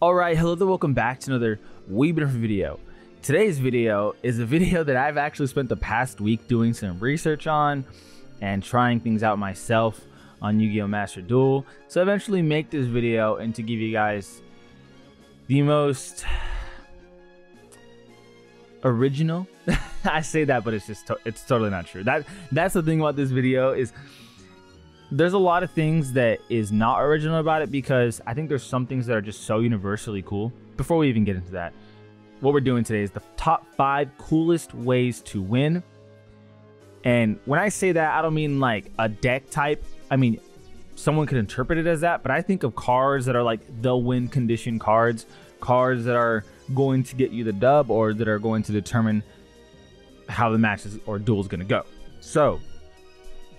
Alright, hello there, welcome back to another Wee video. Today's video is a video that I've actually spent the past week doing some research on and trying things out myself on Yu-Gi-Oh! Master Duel. So eventually make this video and to give you guys the most original. I say that, but it's just to it's totally not true. That that's the thing about this video is there's a lot of things that is not original about it because I think there's some things that are just so universally cool. Before we even get into that, what we're doing today is the top five coolest ways to win. And when I say that, I don't mean like a deck type. I mean, someone could interpret it as that, but I think of cards that are like the win condition cards, cards that are going to get you the dub or that are going to determine how the match is or duel is going to go. So,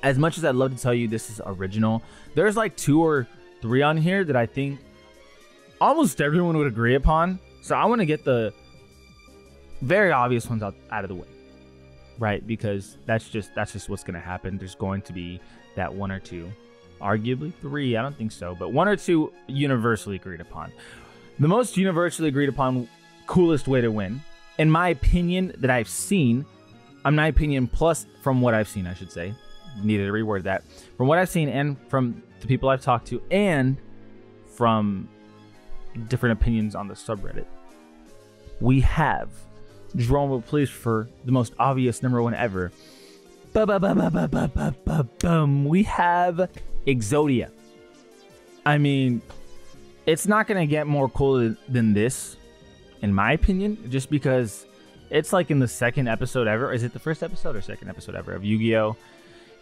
as much as I'd love to tell you this is original, there's like two or three on here that I think almost everyone would agree upon. So I want to get the very obvious ones out, out of the way. Right? Because that's just that's just what's gonna happen. There's going to be that one or two. Arguably three, I don't think so, but one or two universally agreed upon. The most universally agreed upon coolest way to win, in my opinion, that I've seen, I'm my opinion plus from what I've seen, I should say, needed to reword that. From what I've seen and from the people I've talked to and from different opinions on the subreddit, we have drum please for the most obvious number one ever. We have Exodia. I mean, it's not gonna get more cool than this, in my opinion, just because it's like in the second episode ever. Is it the first episode or second episode ever of Yu-Gi-Oh?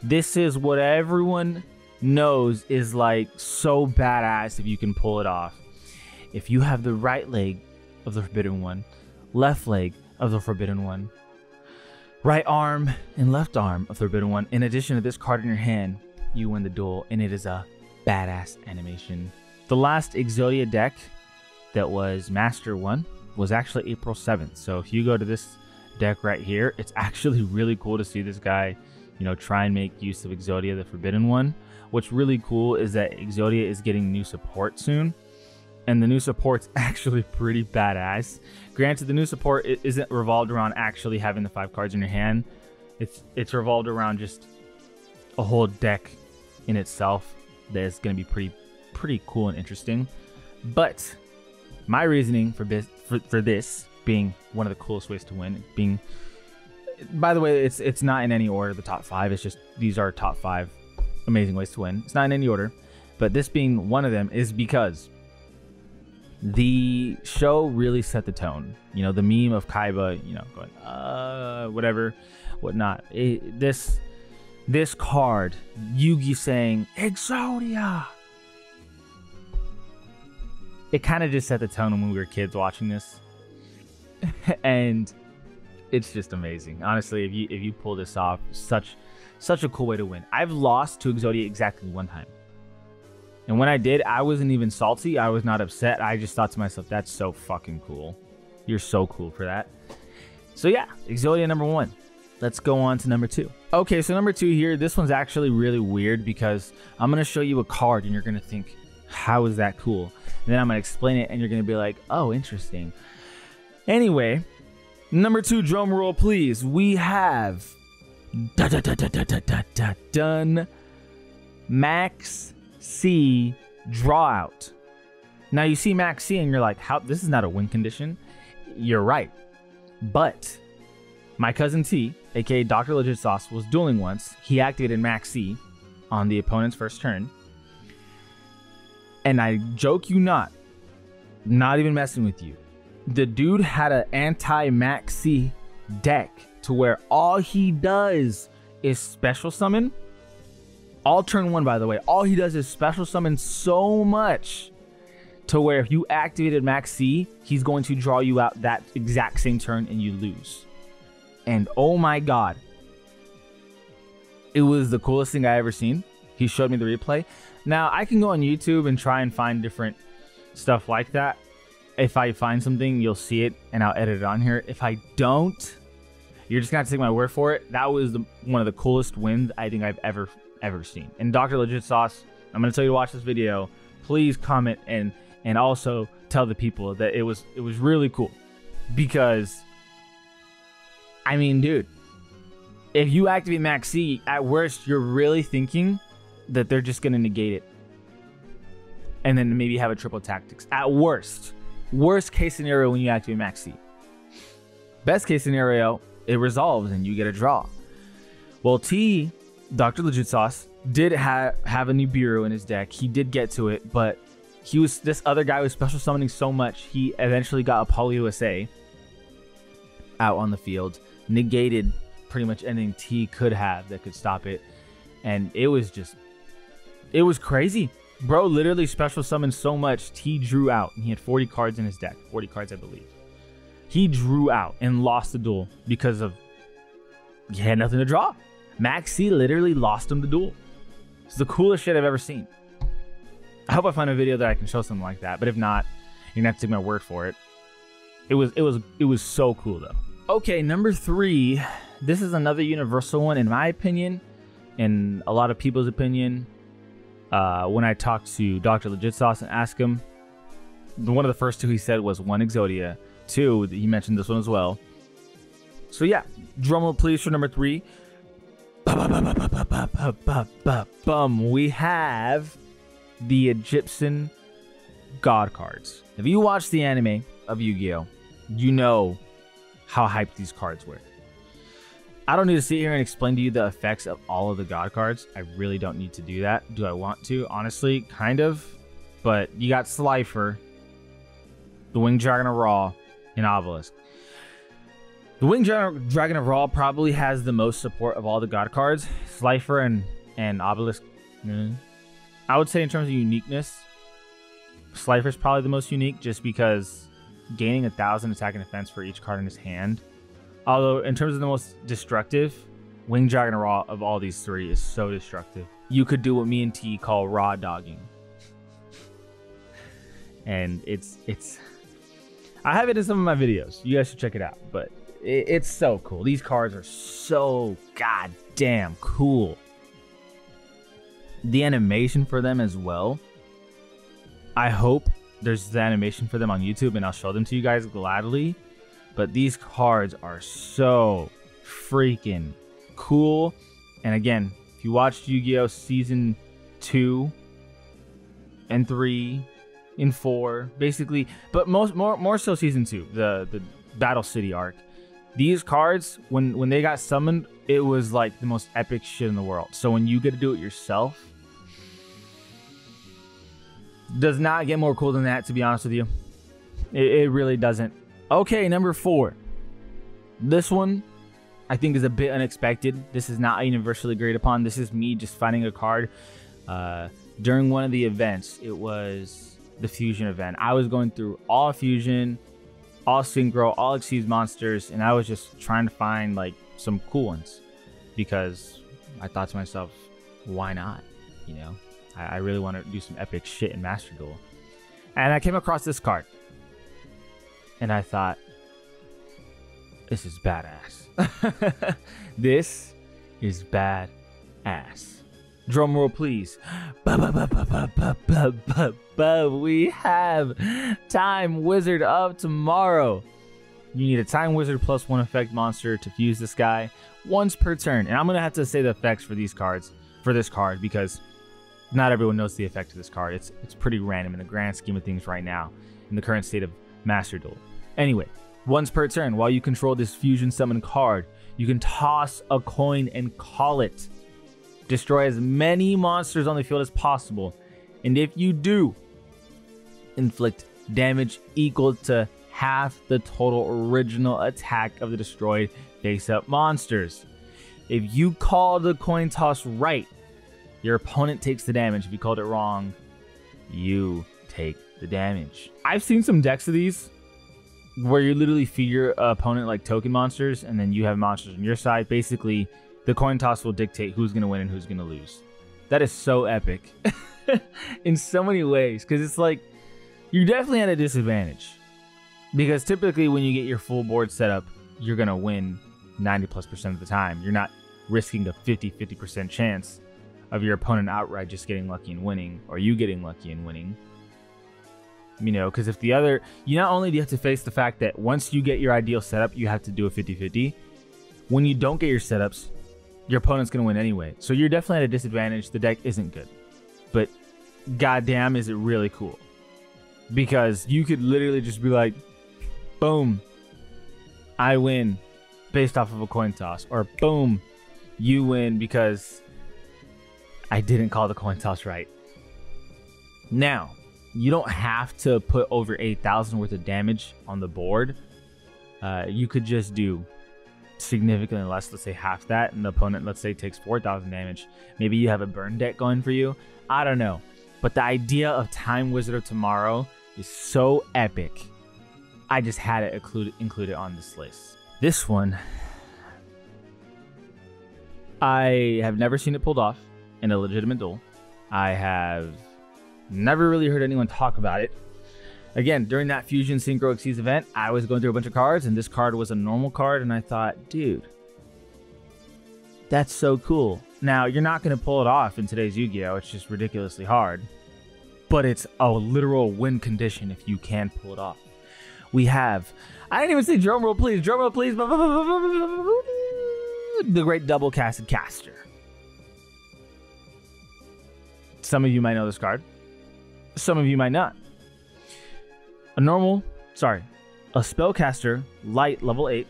This is what everyone knows is like so badass if you can pull it off. If you have the right leg of the Forbidden One, left leg of the Forbidden One, right arm and left arm of the Forbidden One, in addition to this card in your hand, you win the duel, and it is a badass animation. The last Exodia deck that was Master 1 was actually April 7th. So if you go to this deck right here, it's actually really cool to see this guy you know, try and make use of Exodia, the Forbidden One. What's really cool is that Exodia is getting new support soon, and the new support's actually pretty badass. Granted, the new support isn't revolved around actually having the five cards in your hand. It's it's revolved around just a whole deck in itself that is going to be pretty pretty cool and interesting. But my reasoning for this for, for this being one of the coolest ways to win, being by the way, it's it's not in any order. The top five. It's just these are top five amazing ways to win. It's not in any order, but this being one of them is because the show really set the tone. You know, the meme of Kaiba, you know, going uh whatever, whatnot. It, this this card, Yugi saying Exodia. It kind of just set the tone when we were kids watching this, and it's just amazing. Honestly, if you if you pull this off, such such a cool way to win. I've lost to Exodia exactly one time. And when I did, I wasn't even salty. I was not upset. I just thought to myself, that's so fucking cool. You're so cool for that. So yeah, Exodia number one. Let's go on to number two. Okay, so number two here, this one's actually really weird because I'm gonna show you a card and you're gonna think, how is that cool? And then I'm gonna explain it and you're gonna be like, oh, interesting. Anyway, Number two, drum roll, please. We have da, da, da, done Maxx C draw out. Now you see Maxx C and you're like, how this is not a win condition. You're right. But my cousin T, aka Dr. Legit Sauce, was dueling once. He activated Maxx C on the opponent's first turn. And I joke you not, not even messing with you the dude had an anti Maxx C deck to where all he does is special summon. All turn one, by the way, all he does is special summon so much to where if you activated Maxx C, he's going to draw you out that exact same turn and you lose. And oh my god, it was the coolest thing I ever seen. He showed me the replay. Now I can go on YouTube and try and find different stuff like that if I find something, you'll see it and I'll edit it on here. If I don't, you're just gonna have to take my word for it. That was the, one of the coolest wins I think I've ever ever seen. And Dr. Legit Sauce, I'm gonna tell you to watch this video. Please comment and and also tell the people that it was it was really cool because I mean, dude, if you activate Maxx C, at worst you're really thinking that they're just gonna negate it. And then maybe have a triple tactics. At worst. Worst case scenario when you activate Maxx C. Best case scenario, it resolves and you get a draw. Well, T, Dr. Legit Sauce, did ha- have a Nibiru in his deck. He did get to it, but he was this other guy was special summoning so much he eventually got a Apollousa out on the field, negated pretty much anything T could have that could stop it, and it was just it was crazy. Bro literally special summoned so much T drew out, and he had 40 cards in his deck, 40 cards I believe. He drew out and lost the duel because of he had nothing to draw. Maxx C literally lost him the duel. It's the coolest shit I've ever seen. I hope I find a video that I can show something like that, but if not, you're gonna have to take my word for it. It was it was it was so cool though. Okay, number three. This is another universal one in my opinion, in a lot of people's opinion. Uh, when I talked to Dr. Legit Sauce and asked him, one of the first two he said was one Exodia. Two, he mentioned this one as well. So yeah, drum roll please for number three. Bum, we have the Egyptian God cards. If you watch the anime of Yu-Gi-Oh, you know how hyped these cards were. I don't need to sit here and explain to you the effects of all of the God cards. I really don't need to do that. Do I want to? Honestly, kind of. But you got Slifer, the Winged Dragon of Ra, and Obelisk. The Winged Dragon of Ra probably has the most support of all the God cards. Slifer and, and Obelisk. Mm. I would say in terms of uniqueness, Slifer is probably the most unique just because gaining a thousand attack and defense for each card in his hand. Although in terms of the most destructive, Winged Dragon Ra of all these three is so destructive. You could do what me and T call raw dogging. and it's it's I have it in some of my videos. You guys should check it out. But it, it's so cool. These cards are so goddamn cool. The animation for them as well. I hope there's the animation for them on YouTube and I'll show them to you guys gladly. But these cards are so freaking cool. And again, if you watched Yu-Gi-Oh! Season 2 and 3 and 4, basically, but most more more so Season 2, the the Battle City arc these cards, when when they got summoned, it was like the most epic shit in the world. So when you get to do it yourself, does not get more cool than that. To be honest with you, it, it really doesn't. Okay, number four. This one, I think, is a bit unexpected. This is not universally agreed upon. This is me just finding a card. Uh, during one of the events, it was the fusion event. I was going through all fusion all synchro, all Xyz monsters, and I was just trying to find like some cool ones because I thought to myself, why not? You know, I, I really want to do some epic shit in Master Duel. And I came across this card. And I thought, this is badass. this is badass. Drum roll, please. We have Time Wizard of Tomorrow. You need a Time Wizard plus one effect monster to fuse this guy once per turn. And I'm going to have to say the effects for these cards, for this card, because not everyone knows the effect of this card. It's, it's pretty random in the grand scheme of things right now, in the current state of Master Duel. Anyway, once per turn, while you control this fusion summon card, you can toss a coin and call it. Destroy as many monsters on the field as possible. And if you do, inflict damage equal to half the total original attack of the destroyed face-up monsters. If you call the coin toss right, your opponent takes the damage. If you called it wrong, you take the damage. I've seen some decks of these where you literally feed your opponent like token monsters and then you have monsters on your side. Basically, the coin toss will dictate who's going to win and who's going to lose. That is so epic in so many ways because it's like you're definitely at a disadvantage because typically when you get your full board set up, you're going to win 90 plus percent of the time. You're not risking a 50 50% chance of your opponent outright just getting lucky and winning or you getting lucky and winning. You know, because if the other, you not only do you have to face the fact that once you get your ideal setup, you have to do a 50 50. When you don't get your setups, your opponent's going to win anyway. So you're definitely at a disadvantage. The deck isn't good. But goddamn, is it really cool. Because you could literally just be like, boom, I win based off of a coin toss. Or boom, you win because I didn't call the coin toss right. Now, you don't have to put over 8,000 worth of damage on the board. Uh, you could just do significantly less, let's say half that, and the opponent, let's say, takes 4,000 damage. Maybe you have a burn deck going for you. I don't know. But the idea of Time Wizard of Tomorrow is so epic. I just had it included included on this list. This one, I have never seen it pulled off in a legitimate duel. I have never really heard anyone talk about it. Again, during that Fusion Synchro Xyz event, I was going through a bunch of cards, and this card was a normal card, and I thought, dude, that's so cool. Now, you're not going to pull it off in today's Yu Gi Oh! It's just ridiculously hard. But it's a literal win condition if you can pull it off. We have, I didn't even say drum roll, please, drum roll, please. The great double casted caster. Some of you might know this card, some of you might not. A normal, sorry, a spellcaster, light level 8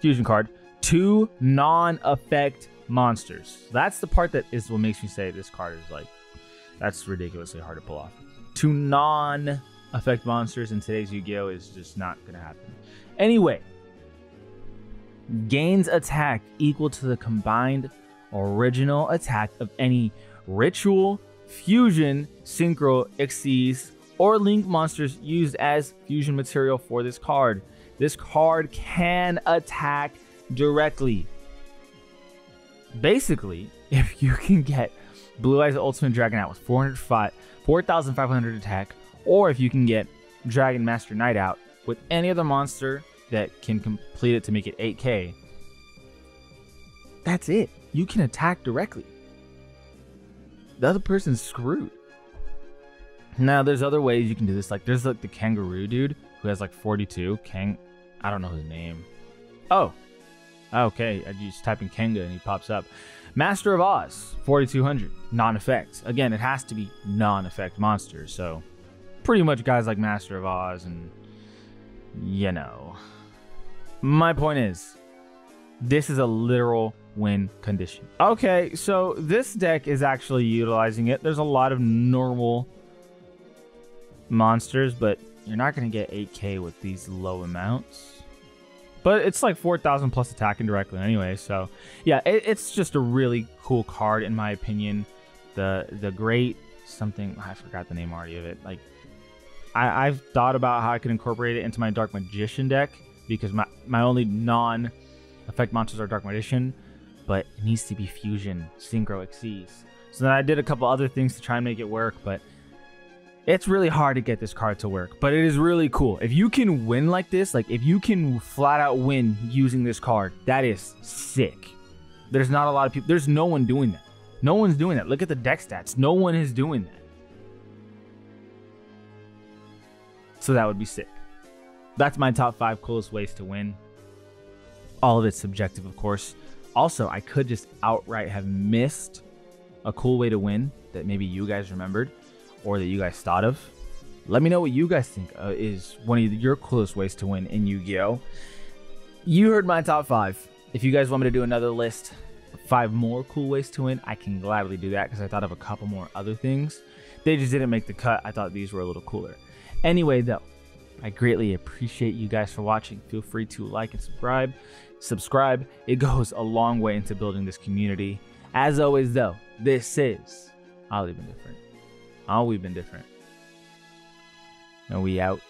fusion card, two non effect monsters. That's the part that is what makes me say this card is like, that's ridiculously hard to pull off. Two non effect monsters in today's Yu Gi Oh! is just not going to happen. Anyway, gains attack equal to the combined original attack of any ritual, fusion, synchro, Xyz, or link monsters used as fusion material for this card. This card can attack directly. Basically, if you can get Blue Eyes Ultimate Dragon out with 4,500 attack, or if you can get Dragon Master Knight out with any other monster that can complete it to make it 8k, that's it. You can attack directly. The other person's screwed. Now, there's other ways you can do this. Like, there's like the kangaroo dude who has like 42. Kang, I don't know his name. Oh, okay. I just type in Kanga and he pops up. Master of Oz, 4200, non-effect. Again, it has to be non-effect monsters. So, pretty much guys like Master of Oz and you know. My point is, this is a literal win condition. Okay, so this deck is actually utilizing it. There's a lot of normal monsters, but you're not going to get 8k with these low amounts. But it's like 4,000 plus attacking directly anyway, so yeah, it, it's just a really cool card in my opinion. The the great something I forgot the name already of it. Like I, I've thought about how I could incorporate it into my Dark Magician deck because my my only non effect monsters are Dark Magician, but it needs to be Fusion, Synchro, Xyz. So then I did a couple other things to try and make it work, but it's really hard to get this card to work, but it is really cool. If you can win like this, like if you can flat out win using this card, that is sick. There's not a lot of people, there's no one doing that. No one's doing that. Look at the deck stats. No one is doing that. So that would be sick. That's my top five coolest ways to win. All of it's subjective, of course. Also, I could just outright have missed a cool way to win that maybe you guys remembered or that you guys thought of. Let me know what you guys think uh, is one of your coolest ways to win in Yu Gi Oh! You heard my top five. If you guys want me to do another list, five more cool ways to win, I can gladly do that because I thought of a couple more other things. They just didn't make the cut. I thought these were a little cooler. Anyway, though, I greatly appreciate you guys for watching. Feel free to like and subscribe. Subscribe, it goes a long way into building this community. As always, though, this is Ali we've been Different. Ali we've been different. And we out.